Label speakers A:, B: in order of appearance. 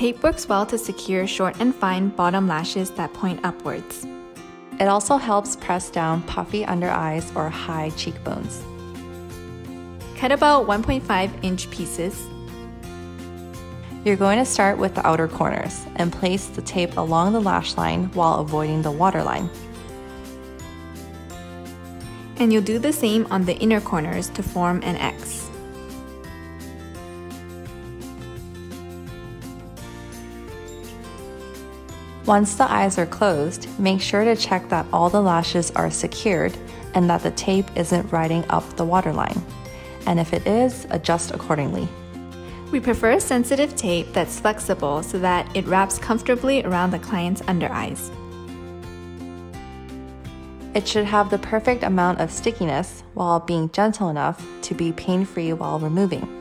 A: Tape works well to secure short and fine bottom lashes that point upwards.
B: It also helps press down puffy under eyes or high cheekbones.
A: Cut about 1.5 inch pieces.
B: You're going to start with the outer corners and place the tape along the lash line while avoiding the waterline.
A: And you'll do the same on the inner corners to form an X.
B: Once the eyes are closed, make sure to check that all the lashes are secured and that the tape isn't riding up the waterline. And if it is, adjust accordingly.
A: We prefer sensitive tape that's flexible so that it wraps comfortably around the client's under eyes.
B: It should have the perfect amount of stickiness while being gentle enough to be pain free while removing.